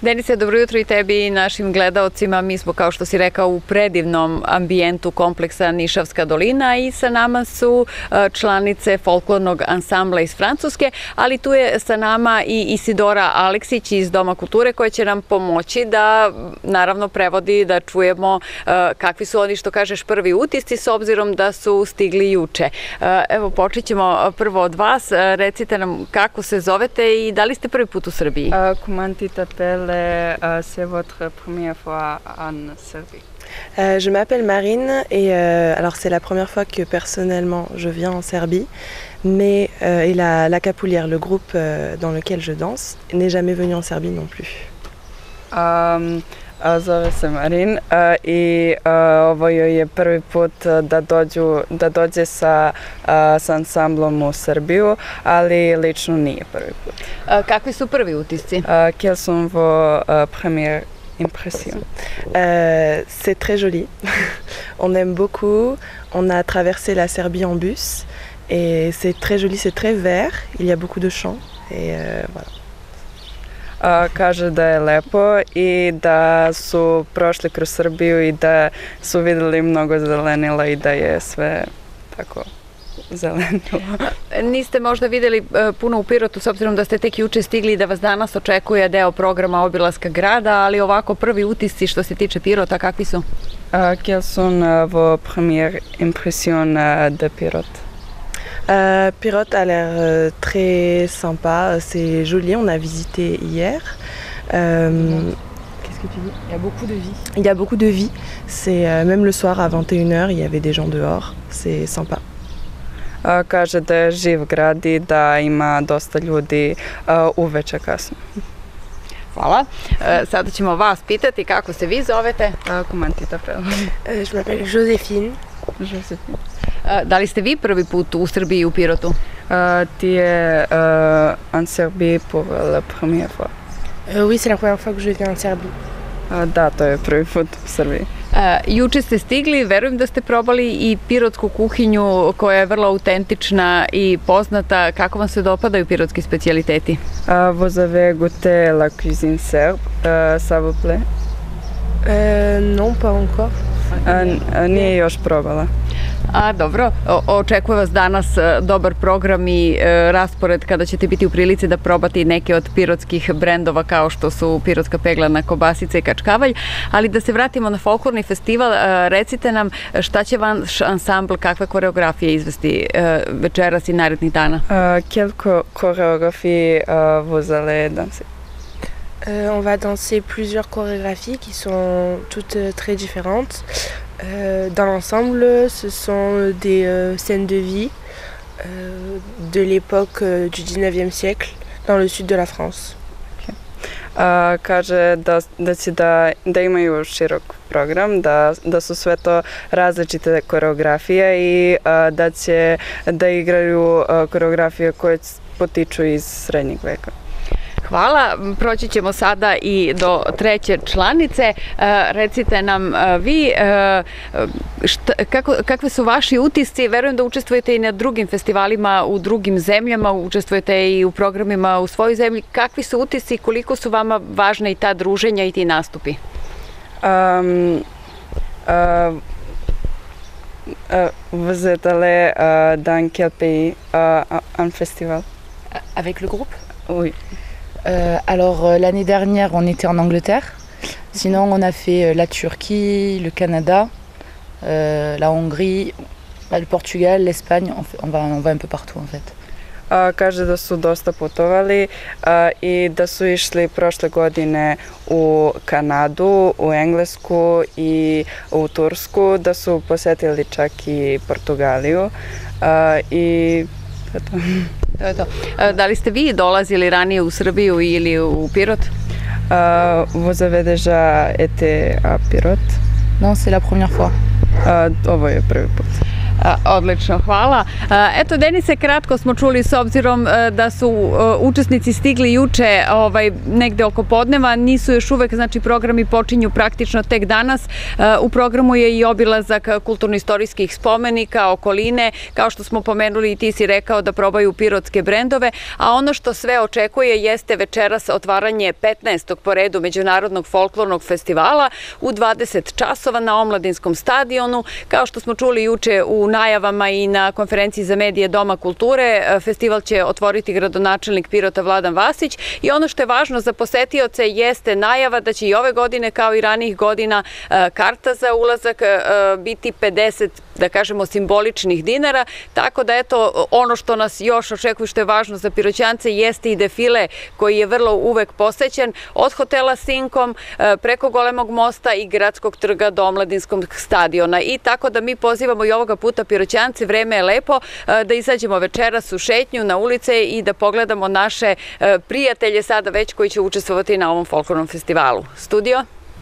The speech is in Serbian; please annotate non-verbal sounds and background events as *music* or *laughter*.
Denise, dobro jutro i tebi i našim gledaocima. Mi smo, kao što si rekao, u predivnom ambijentu kompleksa Nišavska dolina i sa nama su e, članice folklornog ansambla iz Francuske, ali tu je sa nama i Isidora Aleksić iz Doma kulture koja će nam pomoći da naravno prevodi da čujemo e, kakvi su oni, što kažeš, prvi utisci s obzirom da su stigli juče. E, evo, počet ćemo prvo od vas. Recite nam kako se zovete i da li ste prvi put u Srbiji? Comment tu t'appelles euh, C'est votre première fois en Serbie Euh, je m'appelle Marine et euh, alors c'est la première fois que personnellement je viens en Serbie, mais euh, et la, la Capoulière, le groupe dans lequel je danse, n'est jamais venu en Serbie non plus. Um, zove se Marin a, i a, ovo joj je prvi put a, da, dođu, da dođe sa, a, sa ansamblom u Srbiju, ali lično nije prvi put. Kakvi su prvi utisci? Sont vos a, premières impressions? Euh, c'est très joli, *laughs* on aime beaucoup, on a traversé la Serbie en bus et c'est très joli, c'est très vert, il y a beaucoup de champs et euh, voilà. A, kaže da je lepo i da su prošli kroz Srbiju i da su videli mnogo zelenila i da je sve tako zelenilo. Niste možda videli e, puno u Pirotu s obzirom da ste tek juče stigli i da vas danas očekuje deo programa obilaska grada, ali ovako prvi utisci što se tiče Pirota, kakvi su? Uh, quelles sont uh, vos premières impressions uh, de Pirot Euh, Pirote a l'air euh, très sympa, c'est joli, on a visité hier. Euh, Qu'est-ce que tu dis? Il y a beaucoup de vie. Il y a beaucoup de vie, c'est euh, même le soir à 21h, il y avait des gens dehors, c'est sympa. Uh, kaže da je živ grad i da ima dosta ljudi uveče kasno. Hvala. E, Sada ćemo vas pitati kako se vi zovete. Comment tu t'appelles Euh, je m'appelle Joséphine. Josephine. E, Da li ste vi prvi put u Srbiji u Pirotu? Tu es uh, en Serbie pour la première fois. Euh, oui, c'est la première fois que je viens en Serbie. Da, to je prvi put u Srbiji. E, Juče ste stigli, verujem da ste probali i pirotsku kuhinju koja je vrlo autentična i poznata. Kako vam se dopadaju pirotski specijaliteti? Uh, vous avez goûté la cuisine serbe, uh, ça vous plaît? Euh, non, pas encore. Nije još probala. A dobro, očekuje vas danas e, dobar program i e, raspored kada ćete biti u prilici da probate i neke od pirotskih brendova kao što su pirotska peglana kobasica i kačkavalj, ali da se vratimo na folklorni festival, e, recite nam šta će vaš ansambl, kakve koreografije izvesti e, večeras i narednih dana? Vous allez danser Euh, on va danser plusieurs chorégraphies qui sont toutes euh, très différentes. Euh, dans l'ensemble, ce sont des euh, scènes de vie euh, de l'époque euh, du 19e siècle dans le sud de la France. A, kaže da, da će da, da imaju širok program, da, da su sve to različite koreografije i da će da igraju koreografije koje potiču iz srednjeg veka. Hvala, proći ćemo sada i do treće članice. E, recite nam e, vi e, šta, kako, kakve su vaši utisci? Verujem da učestvujete i na drugim festivalima u drugim zemljama, učestvujete i u programima u svojoj zemlji. Kakvi su utisci i koliko su vama važne i ta druženja i ti nastupi? Um, uh, vous êtes allé dans quel pays en festival Avec le groupe Oui. Euh, Alors euh, l'année dernière on était en Angleterre. Sinon on a fait euh, la Turquie, le Canada, la Hongrie, bah, le Portugal, l'Espagne. On, va, un peu partout en fait. A, kaže da su dosta putovali a, i da su išli prošle godine u Kanadu, u Englesku i u Tursku, da su posetili čak i Portugaliju to je to. To je to. E, Da li ste vi dolazili ranije u Srbiju ili u Pirot? Vous avez déjà été à Pirot? Non, c'est la première fois. A, ovo je prvi put. Odlično, hvala. Eto, Denise, kratko smo čuli s obzirom da su učesnici stigli juče ovaj, negde oko podneva, nisu još uvek, znači programi počinju praktično tek danas. U programu je i obilazak kulturno-istorijskih spomenika, okoline, kao što smo pomenuli i ti si rekao da probaju pirotske brendove, a ono što sve očekuje jeste večeras otvaranje 15. po redu Međunarodnog folklornog festivala u 20 časova na Omladinskom stadionu. Kao što smo čuli juče u najavama i na konferenciji za medije Doma kulture. E, festival će otvoriti gradonačelnik Pirota Vladan Vasić i ono što je važno za posetioce jeste najava da će i ove godine kao i ranih godina e, karta za ulazak e, biti 50 da kažemo, simboličnih dinara, tako da eto, ono što nas još očekuje što je važno za piroćance jeste i defile koji je vrlo uvek posećen od hotela Sinkom preko Golemog mosta i gradskog trga do Omladinskog stadiona i tako da mi pozivamo i ovoga puta piroćance, vreme je lepo e, da izađemo večeras u šetnju na ulice i da pogledamo naše e, prijatelje sada već koji će učestvovati na ovom folklornom festivalu. Studio?